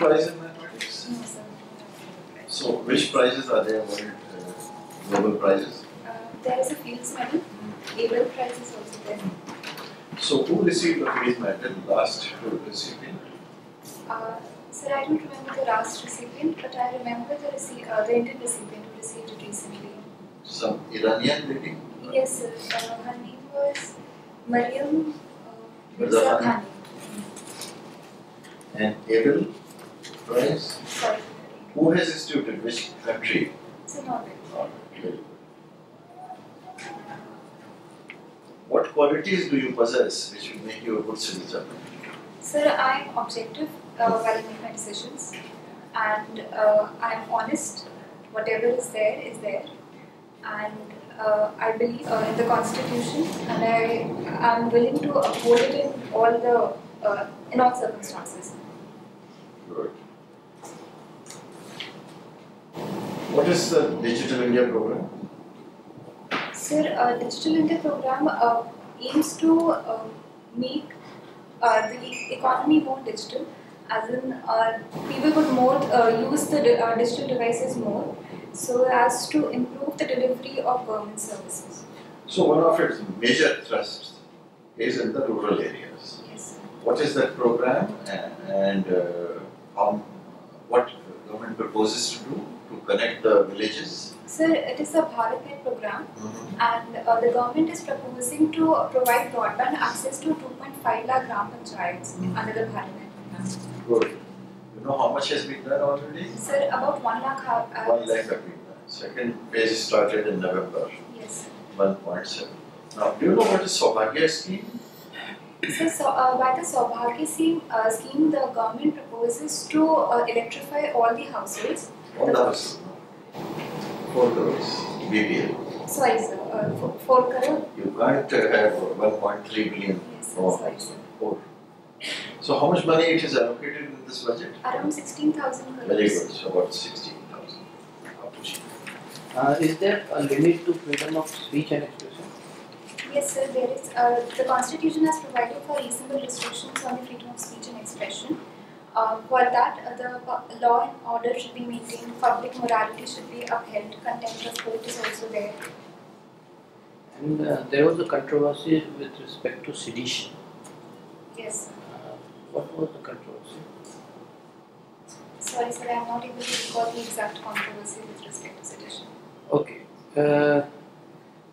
Prize in mathematics? So which prizes are there awarded, uh, Nobel Prizes? Uh, there is a Fields Medal. Abel Prize is also there. So who received the Fields Medal, last recipient? Uh, sir, I don't remember the last recipient, but I remember the, rece- uh, the Indian recipient who received it recently. Some Iranian lady? Yes, sir. Uh, her name was Mariam uh, Mirza Mirza Khani. Khani. And Abel Sorry. Who has instituted which country? What qualities do you possess which will make you a good servant? Sir, I am objective uh, while I make my decisions, and uh, I am honest. Whatever is there is there, and uh, I believe uh, in the constitution, and I am willing to uphold it in all the uh, in all circumstances. Good. What is the Digital India program? Sir, uh, Digital India program uh, aims to uh, make uh, the economy more digital, as in uh, people would more uh, use the di- uh, digital devices more, so as to improve the delivery of government services. So one of its major thrusts is in the rural areas. Yes. What is that program and, and uh, how, what government proposes to do to connect the villages? Sir, it is a BharatNet program, and uh, the government is proposing to provide broadband access to 2.5 lakh gram panchayats under the BharatNet program. Good. You know how much has been done already? Sir, about 1 lakh uh, One lakh have been done. Second phase started in November, Yes. 1.7. Now, do you know what is Saubhagya scheme? So, so uh, by the Saubhagya scheme, uh, scheme, the government proposes to uh, electrify all the households. All the. Four crores, BBL. Sorry, sir, uh, four, four crore. You can't uh, have 1.3 billion Yes, for sorry, sir. four. So how much money it is allocated in this budget? Around 16,000 crores. Very good, so about 16,000. Uh, is there a limit to freedom of speech and expression? Yes, sir, there is. Uh, the Constitution has provided for reasonable restrictions on the freedom of speech and expression. Uh, for that, uh, the law and order should be maintained, public morality should be upheld, contempt of court is also there. And uh, there was a controversy with respect to sedition. Yes. Uh, what was the controversy? Sorry, sir, I am not able to recall the exact controversy with respect to sedition. Okay. Uh,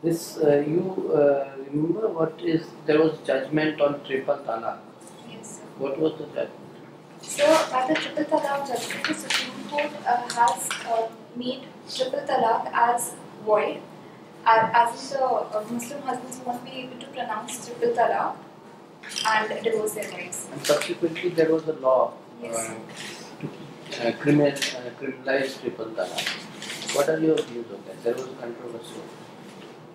this uh, you uh, remember what is there was judgment on triple talaq. Yes, sir. What was the judgment? So, by the triple talaq judgment, the Supreme Court uh, has uh, made triple talaq as void, uh, as in the uh, Muslim husbands won't be able to pronounce triple talaq and divorce their wives. And subsequently there was a law Yes. uh, to uh, criminal, uh, criminalize triple talaq. What are your views on that? There was a controversy.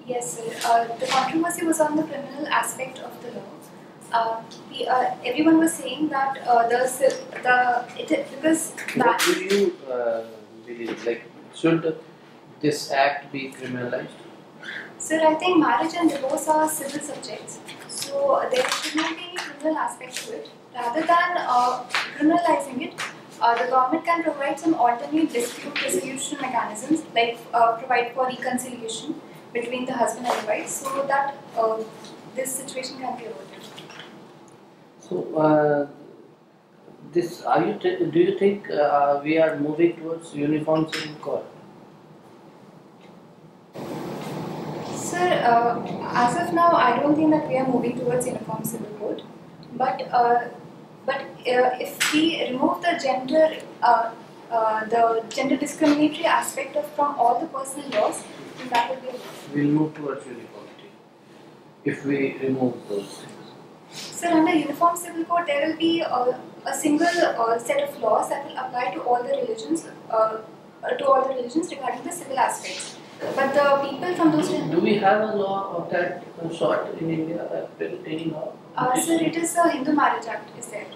Yes, sir. Uh, the controversy was on the criminal aspect of the law. Uh, we, uh, everyone was saying that uh, the the it because What do you uh, believe? Like, should this act be criminalized? Sir, I think marriage and divorce are civil subjects, so there should not be any criminal aspect to it. Rather than uh, criminalizing it, uh, the government can provide some alternate dispute resolution mechanisms, like uh, provide for reconciliation between the husband and wife, so that uh, this situation can be avoided. So, uh, this are you? T- do you think uh, we are moving towards uniform civil code? Sir, uh, as of now, I don't think that we are moving towards uniform civil code. But uh, but uh, if we remove the gender uh, uh, the gender discriminatory aspect of from all the personal laws, then that will be We'll move towards uniformity if we remove those things. Sir, under uniform civil code, there will be uh, a single uh, set of laws that will apply to all the religions, uh, uh, to all the religions regarding the civil aspects. But the people from those Do we have a law of that sort in India? Uh, any law? Uh, sir, it is the Hindu Marriage Act, is there?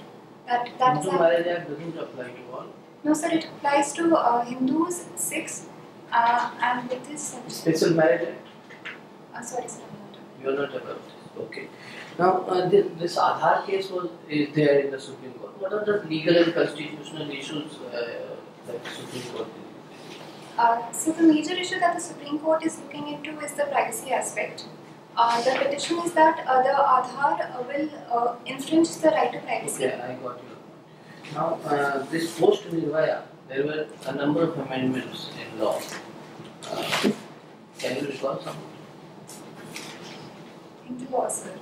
That that Hindu Marriage Act doesn't apply to all. no sir. It applies to uh, Hindus, Sikhs, uh, and with this. Special Marriage Act, Uh, sorry, sir. I'm not aware. you are not aware. Okay. Now, uh, this, this Aadhaar case was is there in the Supreme Court. What are the legal and constitutional issues uh, that the Supreme Court? Uh, so the major issue that the Supreme Court is looking into is the privacy aspect. Uh, the petition is that uh, the Aadhaar uh, will uh, infringe the right to privacy. Okay, I got your point. Now, uh, this post Nirbhaya, there were a number of amendments in law. Uh, can you recall some? Into law, sir.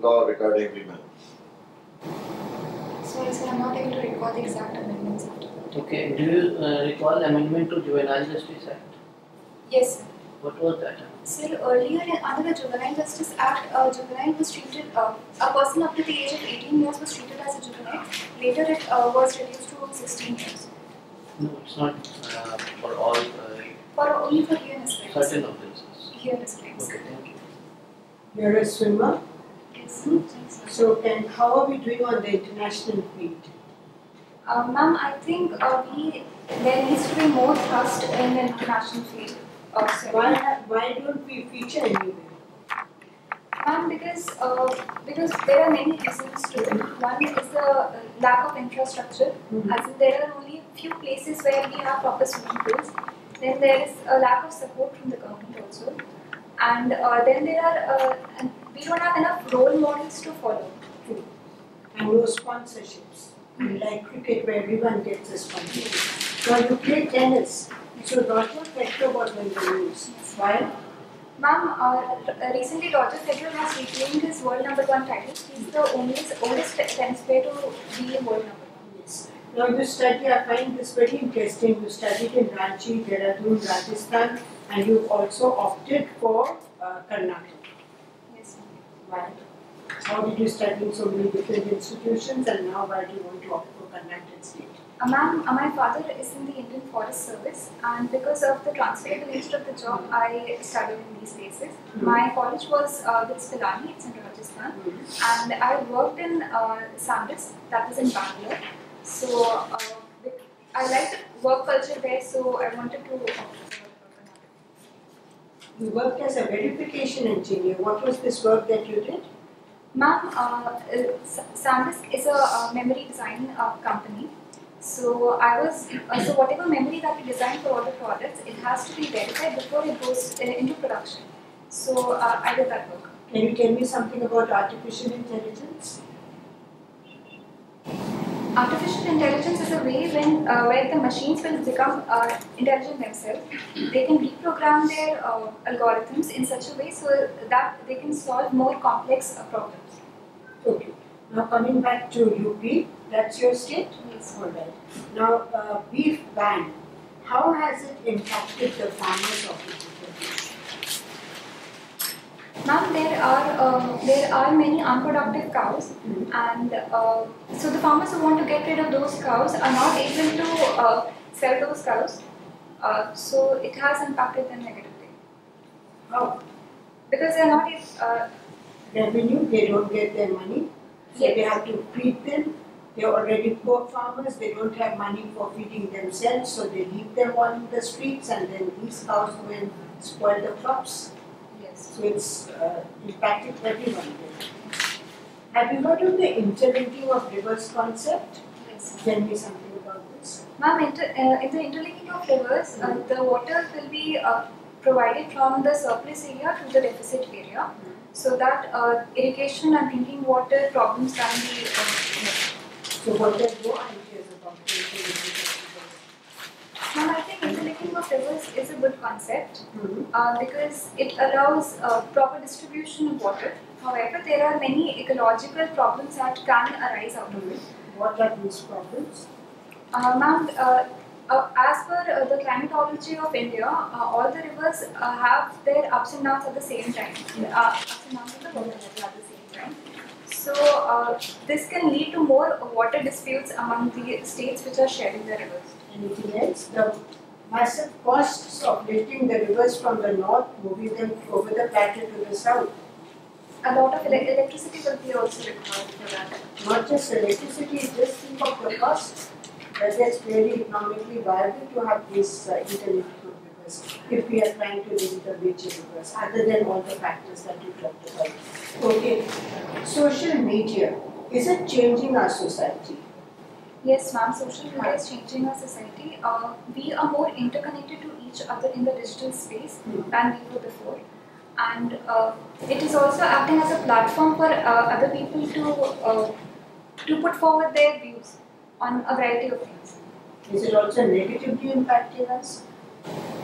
Law regarding women. Sorry, sir, I'm not able to recall the exact amendments. Okay, do you uh, recall amendment to Juvenile Justice Act? Yes, sir. What was that? So earlier in, under the Juvenile Justice Act, uh, juvenile was treated, uh, a person up to the age of 18 years was treated as a juvenile. Later it uh, was reduced to 16 years. No, it's not uh, for all uh, For only for heinous certain offences. Heinous crimes. Okay, thank you. You're a swimmer, Yes. Thanks, so can how are we doing on the international meet? Uh, Ma'am, I think uh, we there needs to be more trust in the international field. Uh, sorry. Why why don't we feature anywhere? Ma'am, because uh, because there are many reasons to it. One is the uh, lack of infrastructure, Mhm. as in there are only a few places where we have proper swimming pools. Then there is a lack of support from the government also, and uh, then there are uh, we don't have enough role models to follow. And no sponsorships. Like cricket where everyone gets a sponsorship. Now you play tennis. So Roger Federer was on the news. Why? Ma'am, uh, recently Roger Federer has reclaimed his world number one title. He's the oldest, oldest tennis player to be world number one. Yes. Now you study, I find this very interesting. You studied in Ranchi, Dehradun, Rajasthan, and you also opted for uh, Karnataka. Yes. Why? How did you study in so many different institutions and now why do you want to opt for Karnataka State? Uh, ma'am, uh, my father is in the Indian Forest Service, and because of the transferable nature of the job, I studied in these places. My college was uh, BITS Pilani, it's in Rajasthan, and I worked in uh, SanDisk, that is in Bangalore. So uh, I liked work culture there, so I wanted to. Opt for Karnataka. You worked as a verification engineer. What was this work that you did? Ma'am, uh, uh, SanDisk is a uh, memory design uh, company. So I was uh, so whatever memory that we design for all the products, it has to be verified before it goes uh, into production. So uh, I did that work. Can you tell me something about artificial intelligence? Artificial intelligence is a way when uh, where the machines will become uh, intelligent themselves. They can reprogram their uh, algorithms in such a way so that they can solve more complex uh, problems. Okay. Now coming back to UP, that's your state? Yes. All right. Now, uh, beef ban, how has it impacted the farmers of Pradesh? Ma'am, there are uh, there are many unproductive cows, and uh, so the farmers who want to get rid of those cows are not able to uh, sell those cows. Uh, so it has impacted them negatively How? because they are not. Uh, Revenue, they don't get their money, so they have to feed them. They're already poor farmers, they don't have money for feeding themselves, so they leave them on the streets and then these cows and spoil the crops. So it's uh, impacted everyone. Have you heard of the interlinking of rivers concept? Yes. Tell me something about this. Ma'am, inter, uh, in the interlinking of rivers, uh, the water will be uh, provided from the surplus area to the deficit area, so that uh, irrigation and drinking water problems can be uh. So what are your ideas about the interlinking of rivers? Ma'am, I think interlinking of rivers is a good concept Mhm. uh, because it allows uh, proper distribution of water. However, there are many ecological problems that can arise out of it. What are these problems? Uh, ma'am, uh, uh, as per uh, the climatology of India, all the rivers uh, have their ups and downs at the same time. Uh, ups and downs of the water level at the same time. So uh, this can lead to more water disputes among the states which are sharing the rivers. Anything else? The massive costs of lifting the rivers from the north, moving them over the plateau to the south. a lot of ele- electricity will be also required for that. Not just electricity, just think of the cost. Whether it's really economically viable to have these uh, internet because if we are trying to limit the wage because other than all the factors that you talked about. Okay, social media, is it changing our society? Yes, ma'am, social media is changing our society. Uh, we are more interconnected to each other in the digital space Hmm. than we were before. And uh, it is also acting as a platform for uh, other people to, uh, to put forward their views on a variety of things. Is it also negatively impacting us?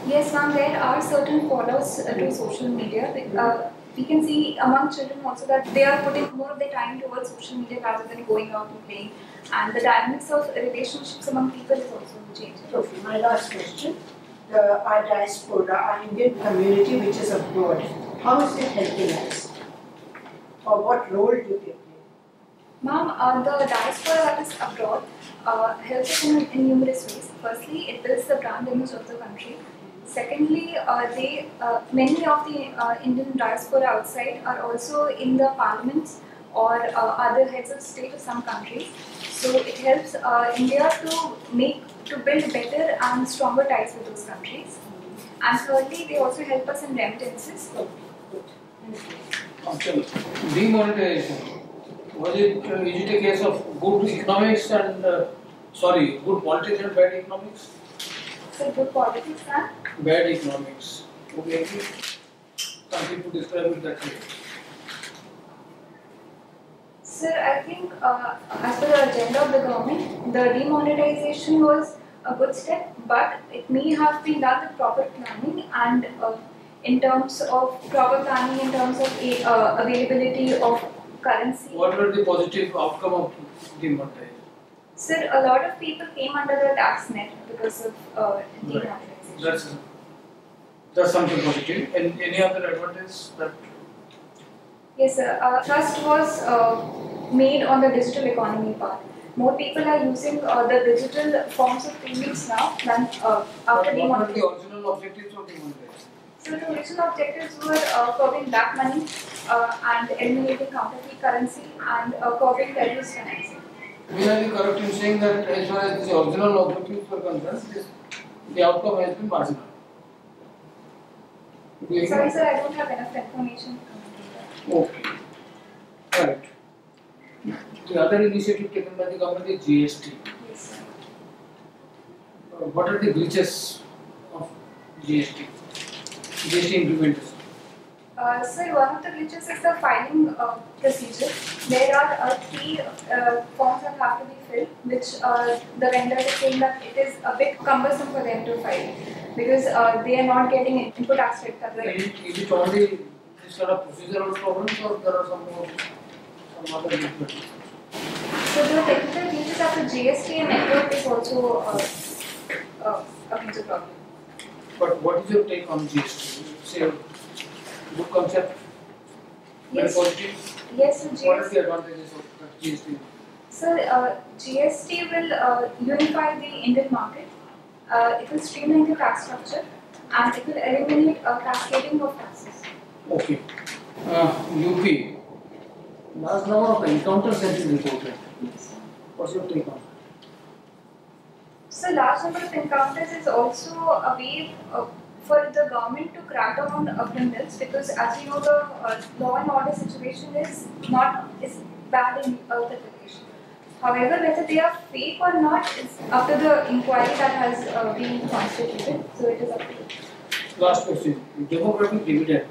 Yes, ma'am, there are certain follows uh, to social media. Uh, we can see among children also that they are putting more of their time towards social media rather than going out and playing. And the dynamics of relationships among people is also changing. Okay, my last question. The, our diaspora, our Indian community which is abroad, how is it helping us? Or what role do they play? Ma'am, uh, the diaspora that is abroad uh, helps us in, in numerous ways. Firstly, it builds the brand image of the country. Secondly, uh, they uh, many of the uh, Indian diaspora outside are also in the parliaments or uh, other heads of state of some countries. So it helps uh, India to make to build better and stronger ties with those countries. And thirdly, they also help us in remittances. Good. Thank demonetization. Was it, uh, is it a case of good economics and, uh, sorry, good politics and bad economics? So good politics and Bad economics. Okay, some people describe it that way. Sir, I think uh, as per the agenda of the government, the demonetization was a good step, but it may have been done with proper planning and uh, in terms of proper planning, in terms of a, uh, availability of currency. What were the positive outcome of demonetization? Sir, a lot of people came under the tax net because of uh, demonetization. That's, that's something positive. And any other advantage that, Yes, sir. Uh, trust was uh, made on the digital economy part. More people are using uh, the digital forms of payments now than uh, after what were the original objectives of demonetization? So the original objectives were uh, curbing black money uh, and eliminating counterfeit currency and uh, curbing terrorist financing. We are correct in saying that as far as the original objectives were concerned, the outcome has been marginal. Sorry, sir, I don't have enough information. Okay. Right. The other initiative taken by the government is GST. Yes. Uh, What are the glitches of GST? GST implementation. Uh, sir, one of the glitches is the filing uh, procedure. There are uh, three uh, forms that have to be filled, which uh, the vendor is saying that it is a bit cumbersome for them to file because uh, they are not getting input aspect of the Is it, is it only this kind of procedural problems or there are some more, some other difficulties? So the technical glitches of the GST and network is also uh, uh, a major problem. But what is your take on GST? It's a good concept, Yes, positive. yes, so What are the advantages of GST? so, uh, GST will uh, unify the Indian market. Uh, it will streamline the tax structure and it will eliminate uh, cascading of taxes. Okay. Uh, UP. Large number of encounters have been reported. What's your take on that? So large number of encounters is also a way uh, for the government to crack down on uh, criminals because as you know the uh, law and order situation is not is bad in uh, the. However, whether they are fake or not is up to the inquiry that has uh, been constituted. So it is up to you. Last question. Demographic dividend.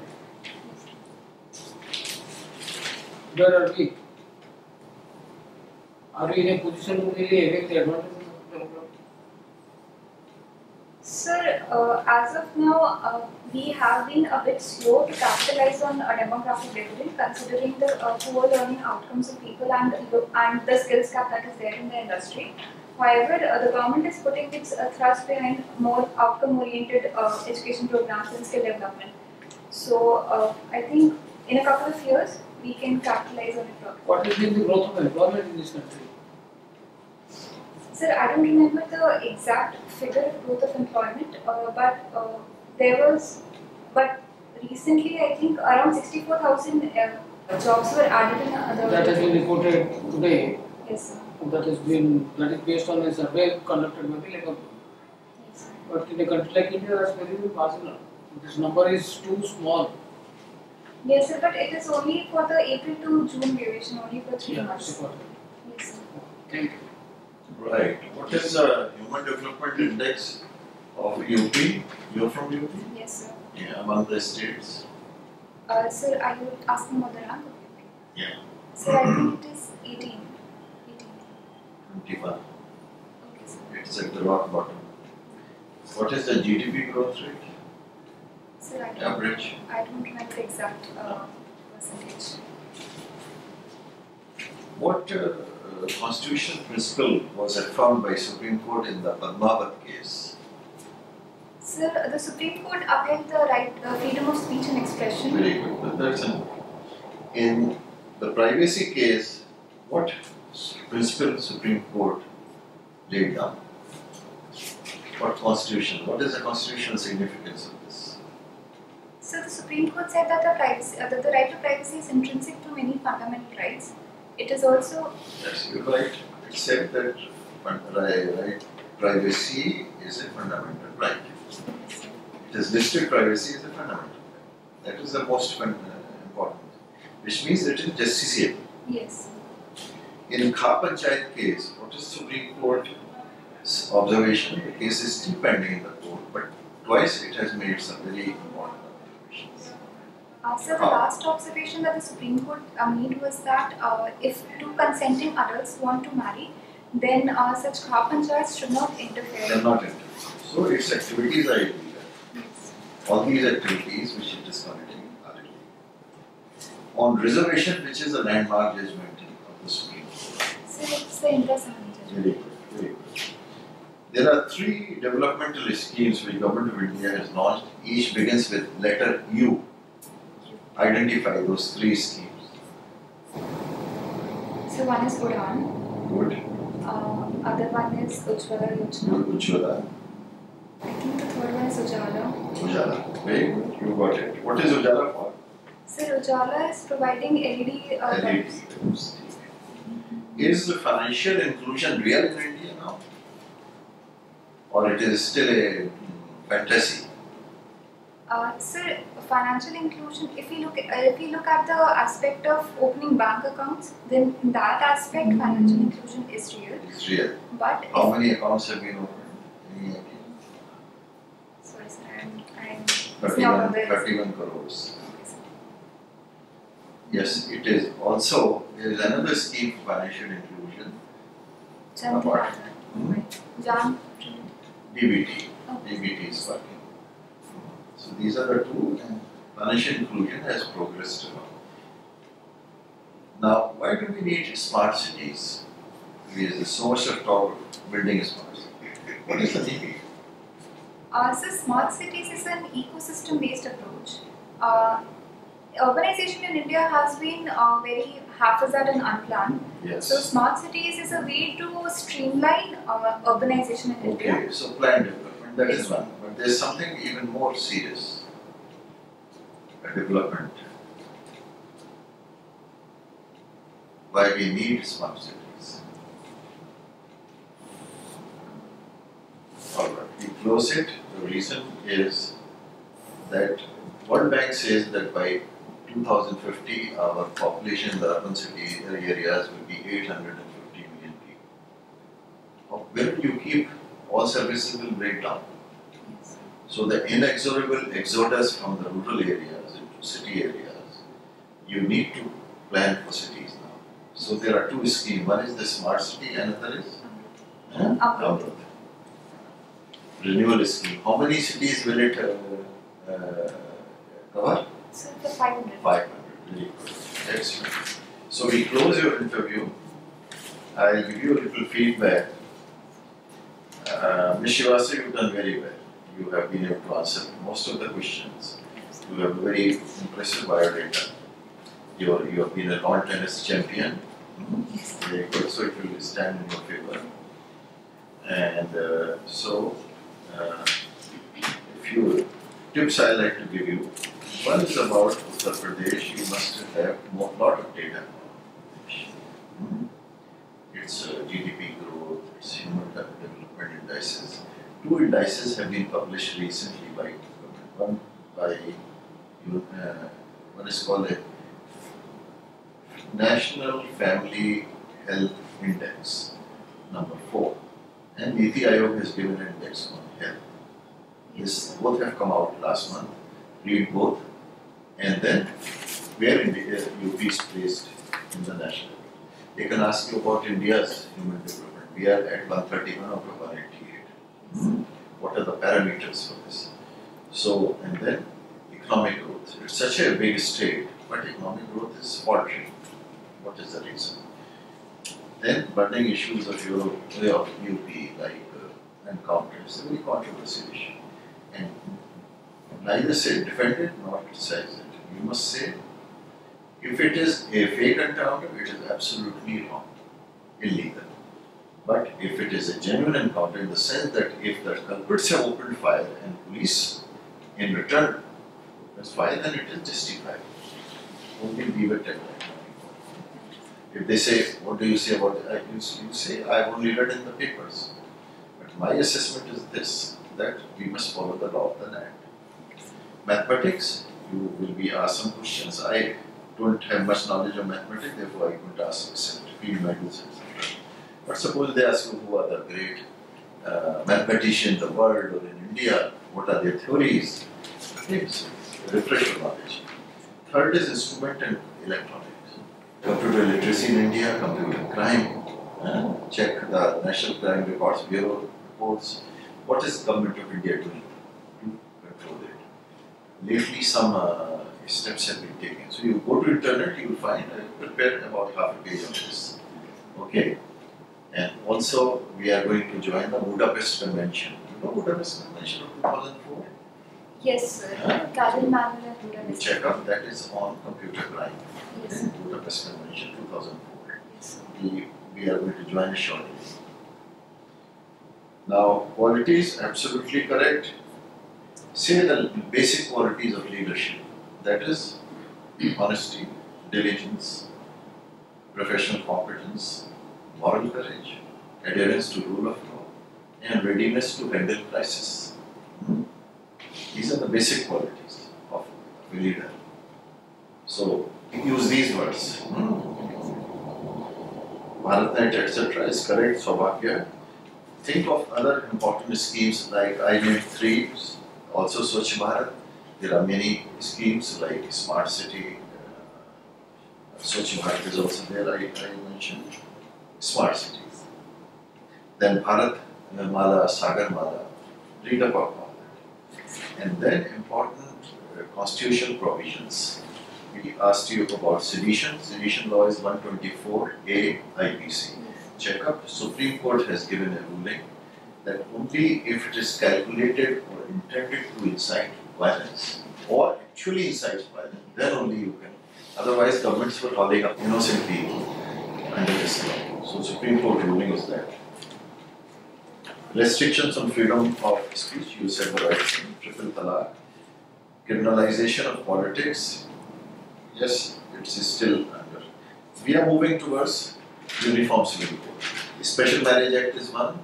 Where are we? Are we in a position to really avail the advantages of demographic? Sir, uh, as of now, uh, we have been a bit slow to capitalize on a demographic dividend considering the uh, poor learning outcomes of people and, the- and the skills gap that is there in the industry. However, uh, the government is putting its uh, thrust behind more outcome-oriented education programs and skill development. So, I think in a couple of years, we can capitalize on it. What has been the growth of employment in this country? Sir, I don't remember the exact figure of growth of employment, uh, but uh, there was, but recently I think around 64,000 uh, Jobs were added in other. That has been reported today. Yes, sir. That has been that is based on a survey conducted by the labor. Yes. But in a country like India, that's very marginal. This number is too small. Yes, sir, but it is only for the April to June duration, only for three Yeah, months. Yes, sir. Thank you. Right. What is the Human Development Index of UP? You're from UP? Yes, sir. Yeah, among the states. Uh, sir, are you asking about the rank? Yeah. Sir, I think it is 18. 18. 21. Okay, sir. It's at the rock bottom. What is the GDP growth rate? Sir, I don't, Average. I don't remember the exact uh, percentage. What uh, uh, constitutional principle was affirmed by Supreme Court in the Padmavat case? Sir, the Supreme Court upheld the right, uh, freedom of speech and expression. Very good. That's an, in the privacy case, what principle Supreme Court laid down? What constitution? What is the constitutional significance of this? So the Supreme Court said that the privacy, uh, that the right to privacy is intrinsic to many fundamental rights. It is also Yes, you're right. except that right, privacy is a fundamental right. It is listed privacy is a fundamental right. That is the most important, which means it is justiciable. yes. In Khap Panchayat case, what is Supreme Court observation? The case is still pending in the court, but twice it has made some very. Uh, so the last observation that the Supreme Court uh, made was that uh, if two consenting adults want to marry, then uh, such khap panchayats should not interfere. They interfere. are not interested. So its activities are illegal. Yes. All these activities which it is committing are illegal. On reservation, which is a landmark judgment of the Supreme Court. So it's the of the Very good, very good. There are three developmental schemes which Government of India has launched. Each begins with letter U. Identify those three schemes. So one is Udaan, Good. uh, other one is Ujjwala Yojana. Ujjwala, I think the third one is Ujala. Ujjala. Very good. You got it. What is Ujjala for? Sir, Ujala is providing LED uh, LED. Is the financial inclusion real in India now? Or it is still a fantasy? Uh, sir, financial inclusion. If we look, uh, if we look at the aspect of opening bank accounts, then in that aspect, financial inclusion is real. It's real. But How many accounts have been opened? Sorry, sir, I'm, I'm it's not 31, 31 crores. Yes, it is. Also, there is another scheme for financial inclusion, Jan Apart. Jan. DBT. Okay. DBT is working. So these are the two, and financial inclusion has progressed along. Now, why do we need smart cities? There is so much of talk of building a smart city. What is the need? Uh, so smart cities is an ecosystem-based approach. Uh, urbanization in India has been uh, very haphazard and unplanned. Yes. So smart cities is a way to streamline uh, urbanization in India. Okay, so planned development, that is one. But there's something even more serious. A development. Why we need smart cities. Alright, we close it. The reason is that World Bank says that by 2050 our population in the urban city areas will be 850 million people. Where you keep all services will break down. So the inexorable exodus from the rural areas into city areas, you need to plan for cities now. So there are two schemes. One is the smart city, another is huh? Amrut. Amrut. renewal scheme. How many cities will it uh, uh, cover? So 500. 500. Very good. Excellent. So we close your interview. I'll give you a little feedback. Uh, Ms. Shivasa, you've done very well. You have been able to answer most of the questions. You have very impressive biodata. You are, you have been a lawn tennis champion. Good. So it will stand in your favor. And uh, so, uh, a few tips I like to give you. One is about Uttar Pradesh, you must have a lot of data. Hmm. Its uh, GDP growth, its human capital development indices. Two indices have been published recently by one by uh, one is called a National Family Health Index, number four, and Niti Aayog has given an index on health. This both have come out last month. Read both, and then where India, UP is placed in the national. They can ask you about India's human development. We are at 131 out of 188. What are the parameters for this? So, and then economic growth. It's such a big state, but economic growth is faltering. What is the reason? Then burning issues of your way of UP, like uh, encounters, a very controversial issue. And neither say defend it nor criticize it. You must say if it is a fake encounter, it is absolutely wrong, illegal. But if it is a genuine encounter in the sense that if the culprits have opened fire and police in return fire, then it is justified. Only leave it at that. If they say, what do you say about it? You, you say, I have only read in the papers. But my assessment is this, that we must follow the law of the land. Mathematics, you will be asked some questions. I don't have much knowledge of mathematics, therefore I couldn't ask except field medals, etc. But suppose they ask you who are the great uh, mathematicians in the world or in India, what are their theories? It's refresh knowledge. Third is instrument and electronics. Computer literacy in India, computer crime, uh, check the National Crime Records Bureau reports. What is the government of India doing to control it? Lately, some uh, steps have been taken. So you go to internet, you will find I prepared about half a page on this. Okay. And also we are going to join the Budapest Convention. You know Budapest Convention of 2004? Yes, sir. Travel manual and rural Check out that is on computer crime. Yes. in Budapest Convention 2004. Yes. We, we are going to join shortly. Now, qualities absolutely correct. Say the basic qualities of leadership. That is honesty, diligence, professional competence, moral courage, adherence to rule of law, and readiness to handle crisis. These are the basic qualities of a leader. So use these words. Bharatnet, etc. is correct, Saubhagya. Think of other important schemes like I named three, also Swachh Bharat. There are many schemes like Smart City, uh, Swachh Bharat is also there, I, I mentioned. Smart cities. Then Bharat Mala, Sagar Mala, read about all that. And then important uh, constitutional provisions. We asked you about sedition. Sedition law is 124A IPC. Check up. Supreme Court has given a ruling that only if it is calculated or intended to incite violence or actually incites violence, then only you can. Otherwise, governments were calling up innocent people under this law. So Supreme Court ruling is that. Restrictions on freedom of speech, you said the right thing, triple talaq. Criminalization of politics, yes, it's still under. We are moving towards uniform civil code. Special Marriage Act is one,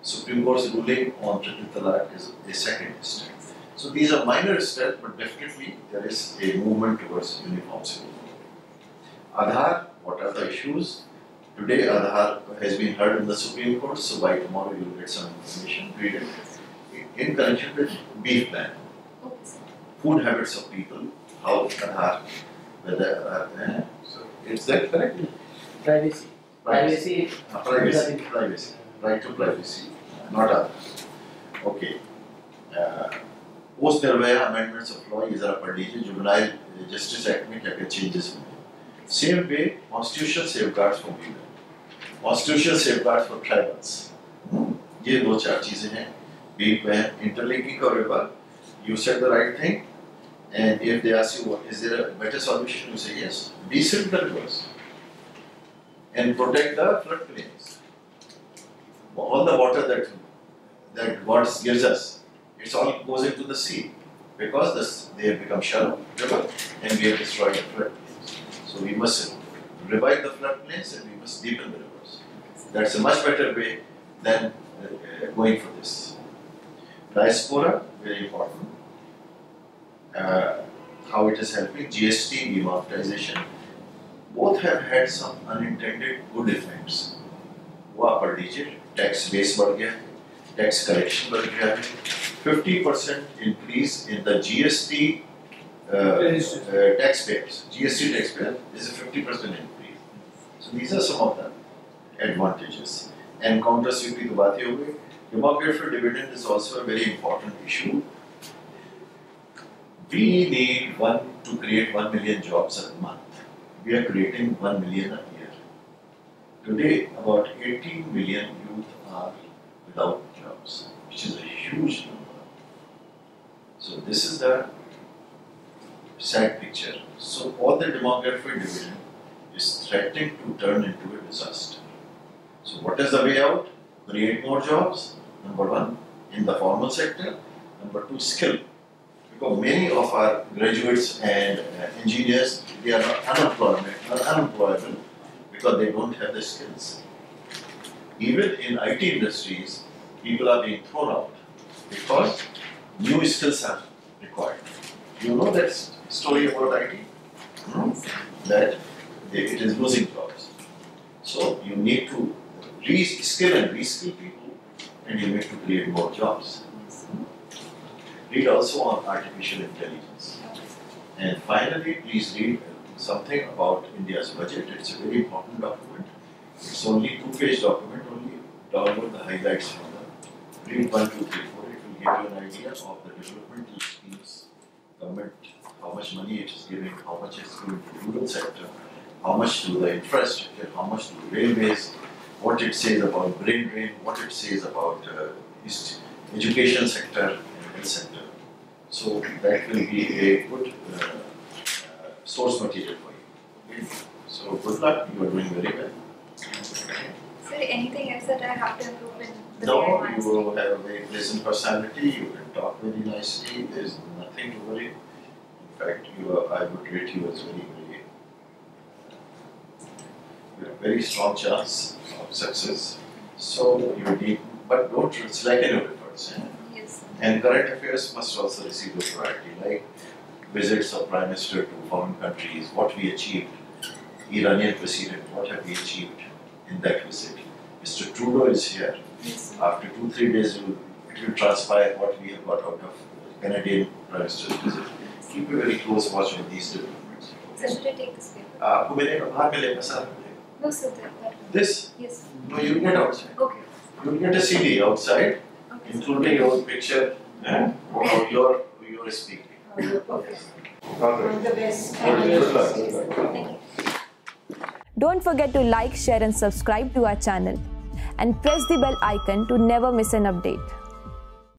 Supreme Court's ruling on triple talaq is a second step. So these are minor steps, but definitely there is a movement towards uniform civil code. Aadhaar, what are the issues? Today Aadhaar has been heard in the Supreme Court, so by tomorrow you will get some information, read it. In connection with beef ban, Okay, sir. food habits of people, how Aadhaar, whether, uh, eh, so is that correct? Privacy. Privacy. Uh, Privacy, privacy, right to privacy, not others. Okay. Uh, post Nirbhaya amendments of law ये जरा पढ़ लीजिए juvenile justice act में क्या क्या changes हुए same way constitution safeguards for women constitution safeguards for tribals ये दो चार चीजें हैं बीट में इंटरलिंकिंग का river you said the right thing and if they ask you what is there a better solution you say yes decent the rivers and protect the floodplains all the water that that God gives us, it all goes into the sea because this, they have become shallow river. and we have destroyed the floodplains. So we must revive the floodplains and we must deepen the rivers. That's a much better way than uh, going for this. Diaspora, very important. Uh, how it is helping, GST, demonetization, both have had some unintended good effects. हुआ पर दीजिए tax base बढ़ गया tax collection बढ़ गया है 50% increase in the GST uh, uh, taxpayers. GST taxpayer is a 50% increase. So these are some of the advantages. And counter-sweeping की बात ही हो गई. Demographic dividend is also a very important issue. We need one to create one million jobs a month. We are creating one million a year. Today, about 18 million youth are without jobs, which is a huge number. So this is the sad picture. So all the demographic dividend is threatening to turn into a disaster. So what is the way out? Create more jobs, number one, in the formal sector. Number two, skill. Because many of our graduates and uh, engineers, they are unemployment, are unemployable because they don't have the skills. Even in IT industries, people are being thrown out because new skills are required. You know that story about IT? Hmm? That it is losing jobs. So you need to re-skill and reskill people and you need to create more jobs. Read also on artificial intelligence. And finally, please read something about India's budget. It's a very important document. It's only two-page document, only download the highlights from the, read one, two, three, four. It will give you an idea of the developmental schemes, government, how much money it is giving, how much is going to rural sector, how much to the infrastructure, how much to railways, what it says about brain drain, what it says about uh, is- education sector and health sector. So that will be a good uh, uh, source material for you. Okay? So good luck, you are doing very well. Sir, anything else that I have to improve in the No, you will have a very pleasant personality, you can talk very nicely, there is nothing to worry. In fact, you are, I would rate you as very, very, you have a very strong chance of success. So you need, but don't slacken your efforts. eh? Yes. And current affairs must also receive a priority, like visits of Prime Minister to foreign countries, what we achieved. Iranian president, what have we achieved in that visit? Mr. Trudeau is here. Yes. After two, three days, it will, it will transpire what we have got out of Canadian Prime Minister's visit. Keep a very close watch on these developments. Sir, should I take this paper? आपको मिलेगा बाहर मिलेगा सारा मिलेगा. no, sir, that, that. This, Yes. no, you get outside. Okay. You get a CD outside, Okay. including your picture and of your your speaking. Okay. Okay. All the best. Good luck. Good luck. Thank you. Don't forget to like, share, and subscribe to our channel. And press the bell icon to never miss an update.